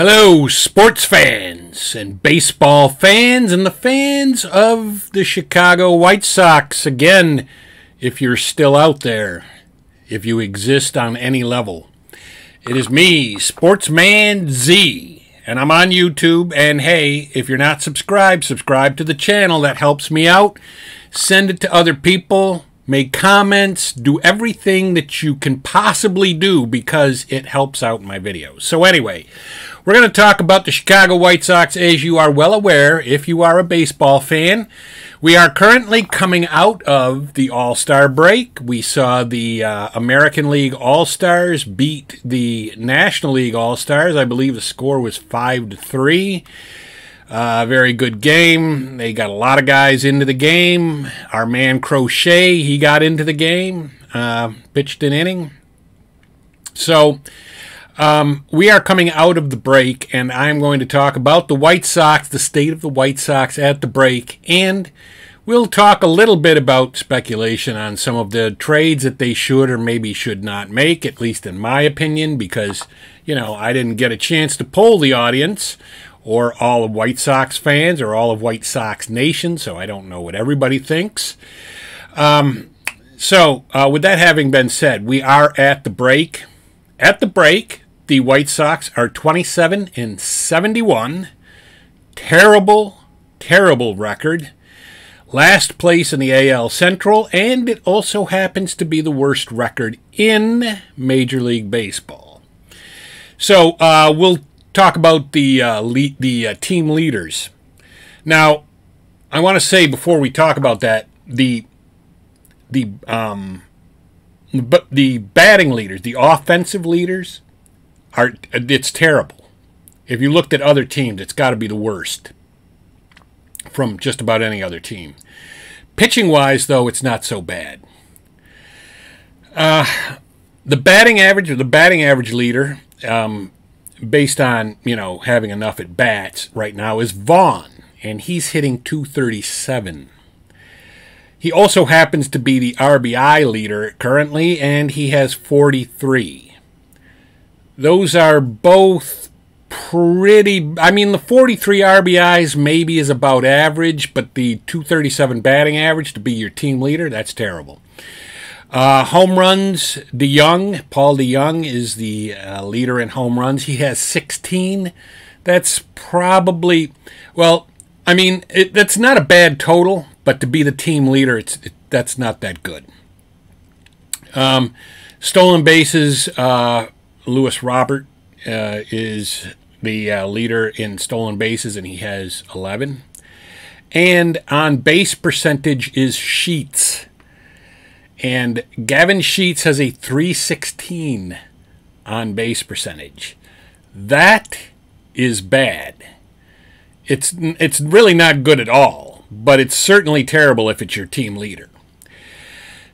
Hello, sports fans and baseball fans and the fans of the Chicago White Sox. Again, if you're still out there, if you exist on any level, it is me, Sportsman Z, and I'm on YouTube. And hey, if you're not subscribed, subscribe to the channel. That helps me out. Send it to other people make comments, do everything that you can possibly do because it helps out my videos. So anyway, we're going to talk about the Chicago White Sox as you are well aware if you are a baseball fan. We are currently coming out of the All-Star break. We saw the uh, American League All-Stars beat the National League All-Stars. I believe the score was 5 to 3. Uh, very good game. They got a lot of guys into the game. Our man Crochet, he got into the game, uh, pitched an inning. So um, we are coming out of the break, and I'm going to talk about the White Sox, the state of the White Sox at the break, and we'll talk a little bit about speculation on some of the trades that they should or maybe should not make, at least in my opinion, because, you know, I didn't get a chance to poll the audience or all of White Sox fans or all of White Sox Nation, so I don't know what everybody thinks. Um, so, uh, with that having been said, we are at the break. At the break, the White Sox are 27 and 71. Terrible, terrible record. Last place in the AL Central, and it also happens to be the worst record in Major League Baseball. So uh, we'll talk about the uh, le- the uh, team leaders. Now, I want to say before we talk about that, the the um, but the batting leaders, the offensive leaders, are it's terrible. If you looked at other teams, it's got to be the worst from just about any other team. Pitching wise, though, it's not so bad. Uh, the batting average, or the batting average leader, um, based on, you know, having enough at bats right now is Vaughn, and he's hitting 237. He also happens to be the RBI leader currently, and he has 43. Those are both pretty. I mean, the 43 RBIs maybe is about average, but the 237 batting average to be your team leader, that's terrible. Uh, home runs, DeJong, Paul DeJong is the uh, leader in home runs. He has 16. That's probably, well, I mean, it, that's not a bad total, but to be the team leader, it's it, that's not that good. Um, stolen bases, uh, Luis Robert uh, is the uh, leader in stolen bases, and he has 11. And on base percentage is Sheets and Gavin Sheets has a 316 on base percentage. That is bad. It's it's really not good at all, but it's certainly terrible if it's your team leader.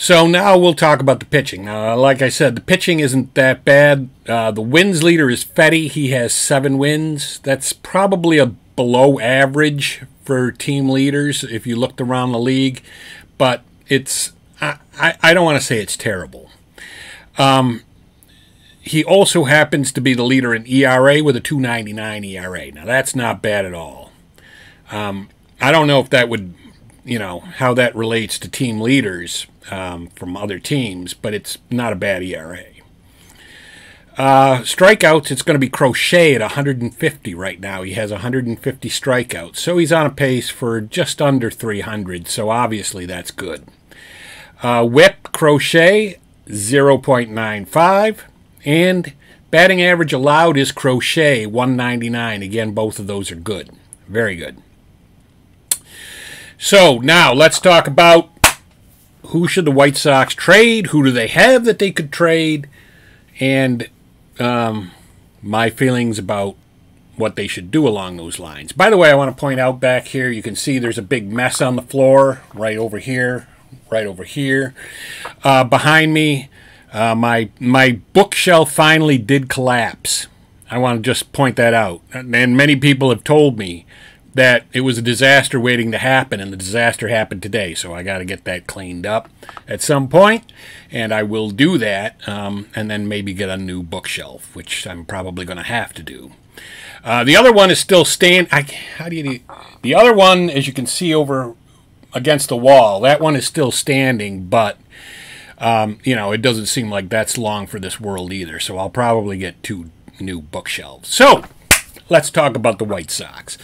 So now we'll talk about the pitching. Now, like I said, the pitching isn't that bad. Uh, the wins leader is Fedde. He has seven wins. That's probably a below average for team leaders if you looked around the league, but it's I, I don't want to say it's terrible. Um, he also happens to be the leader in ERA with a 299 ERA. Now, that's not bad at all. Um, I don't know if that would, you know, how that relates to team leaders um, from other teams, but it's not a bad ERA. Uh, strikeouts, it's going to be Crochet at 150 right now. He has 150 strikeouts, so he's on a pace for just under 300, so obviously that's good. Uh, whip crochet 0.95 and batting average allowed is crochet 199 again both of those are good very good so now let's talk about who should the white sox trade who do they have that they could trade and um, my feelings about what they should do along those lines by the way i want to point out back here you can see there's a big mess on the floor right over here right over here. Uh, behind me, uh, my my bookshelf finally did collapse. I want to just point that out. And many people have told me that it was a disaster waiting to happen, and the disaster happened today. So I got to get that cleaned up at some point, and I will do that, um, and then maybe get a new bookshelf, which I'm probably going to have to do. Uh, the other one is still stand. I, how do you? The other one, as you can see over against the wall, that one is still standing, but um, you know it doesn't seem like that's long for this world either. So I'll probably get two new bookshelves. So let's talk about the White Sox.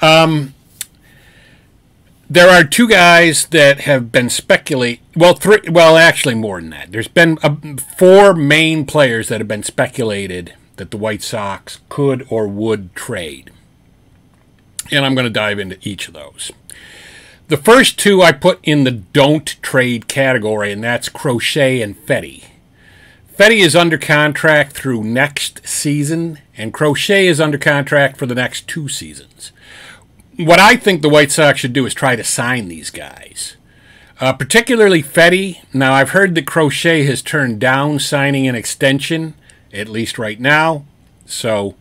Um, there are two guys that have been speculate. Well, three. Well, actually, more than that. There's been uh, four main players that have been speculated that the White Sox could or would trade, and I'm going to dive into each of those. The first two I put in the don't trade category, and that's Crochet and Fedde. Fedde is under contract through next season, and Crochet is under contract for the next two seasons. What I think the White Sox should do is try to sign these guys. Uh, particularly Fedde. Now, I've heard that Crochet has turned down signing an extension, at least right now. So,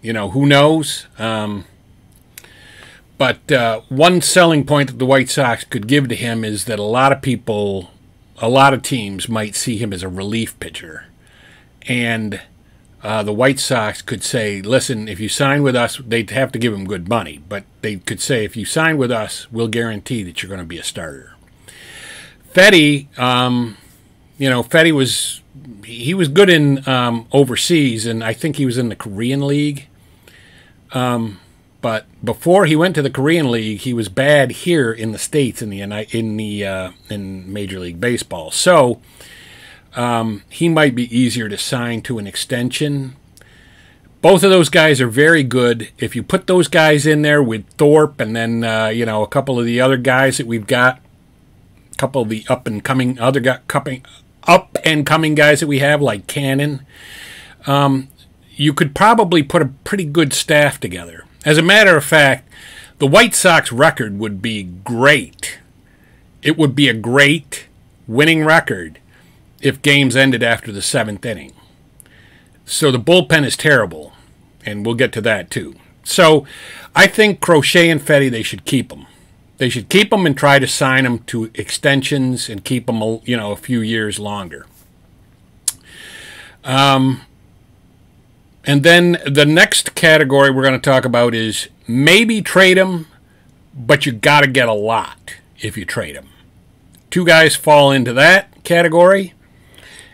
you know, who knows? Um, but uh, one selling point that the White Sox could give to him is that a lot of people a lot of teams might see him as a relief pitcher. And uh, the White Sox could say, listen, if you sign with us, they'd have to give him good money, but they could say, if you sign with us, we'll guarantee that you're going to be a starter. Fedde, um, you know, Fedde was he was good in um, overseas, and I think he was in the Korean League. Um, but before he went to the Korean League, he was bad here in the states in the in the uh, in Major League Baseball. So um, he might be easier to sign to an extension. Both of those guys are very good. If you put those guys in there with Thorpe and then uh, you know a couple of the other guys that we've got, a couple of the up and coming other guy, up and coming guys that we have like Cannon, um, you could probably put a pretty good staff together. As a matter of fact, the White Sox record would be great. It would be a great winning record if games ended after the seventh inning. So the bullpen is terrible, and we'll get to that too. So I think Crochet and Fedde, they should keep them. They should keep them and try to sign them to extensions and keep them, you know, a few years longer. Um, and then the next category we're going to talk about is maybe trade him, but you got to get a lot if you trade him. Two guys fall into that category,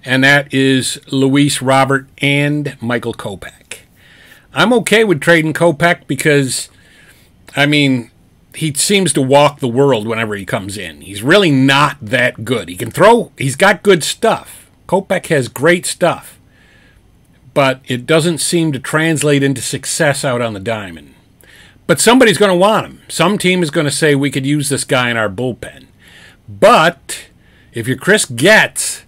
and that is Luis Robert and Michael Kopech. I'm okay with trading Kopech because, I mean, he seems to walk the world whenever he comes in. He's really not that good. He can throw, he's got good stuff. Kopech has great stuff but it doesn't seem to translate into success out on the diamond. But somebody's going to want him. Some team is going to say we could use this guy in our bullpen. But if you're Chris Getz,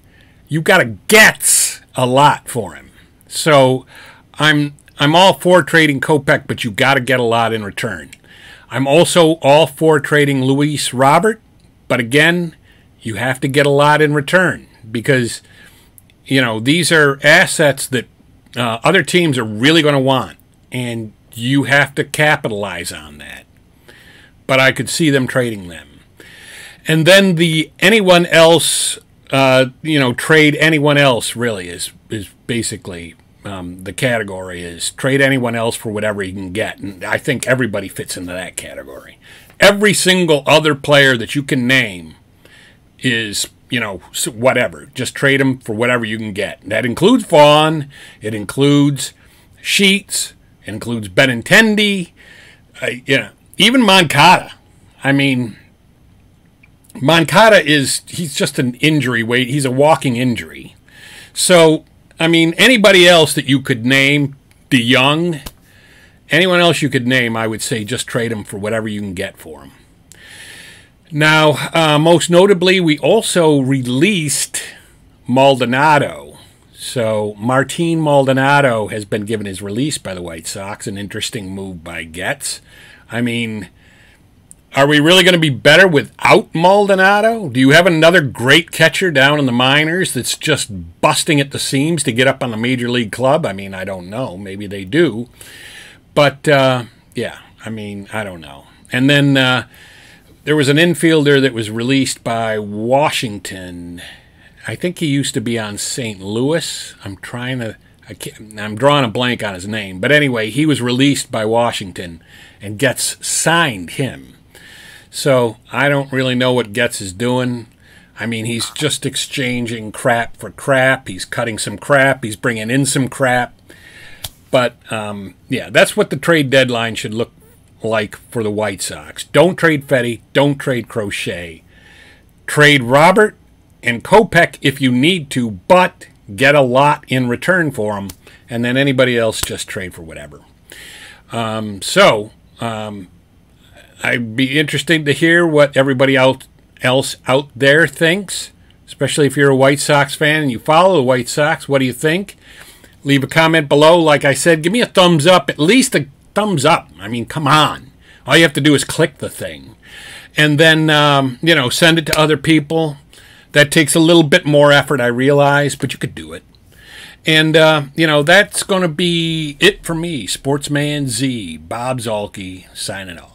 you've got to get a lot for him. So I'm I'm all for trading Kopech, but you have got to get a lot in return. I'm also all for trading Luis Robert, but again, you have to get a lot in return because you know these are assets that uh, other teams are really going to want, and you have to capitalize on that. But I could see them trading them. And then the anyone else, uh, you know, trade anyone else really is is basically um, the category is trade anyone else for whatever you can get. And I think everybody fits into that category. Every single other player that you can name is you know, whatever. Just trade them for whatever you can get. That includes Vaughn. It includes Sheets. It includes Benintendi. Uh, even Moncada. I mean, Moncada is he's just an injury wait. He's a walking injury. So, I mean, anybody else that you could name, DeJong, anyone else you could name, I would say just trade him for whatever you can get for him. Now, uh, most notably, we also released Maldonado. So, Martin Maldonado has been given his release by the White Sox. An interesting move by Getz. I mean, are we really going to be better without Maldonado? Do you have another great catcher down in the minors that's just busting at the seams to get up on the major league club? I mean, I don't know. Maybe they do. But, uh, yeah, I mean, I don't know. And then uh, there was an infielder that was released by Washington. I think he used to be on St. Louis. I'm trying to. I am drawing a blank on his name, but anyway, he was released by Washington, and Getz signed him. So I don't really know what Getz is doing. I mean, he's just exchanging crap for crap. He's cutting some crap. He's bringing in some crap. But um, yeah, that's what the trade deadline should look like for the White Sox. Don't trade Fedde. Don't trade Crochet. Trade Robert and Kopech if you need to, but get a lot in return for them, and then anybody else just trade for whatever. Um, so um, I'd be interested to hear what everybody out, else out there thinks, especially if you're a White Sox fan and you follow the White Sox. What do you think? Leave a comment below. Like I said, give me a thumbs up, at least a thumbs up. I mean, come on. All you have to do is click the thing. And then, um, you know, send it to other people. That takes a little bit more effort, I realize, but you could do it. And, uh, you know, that's going to be it for me. Sportsman Z, Bob Zuhlke, signing off.